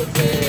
the bed.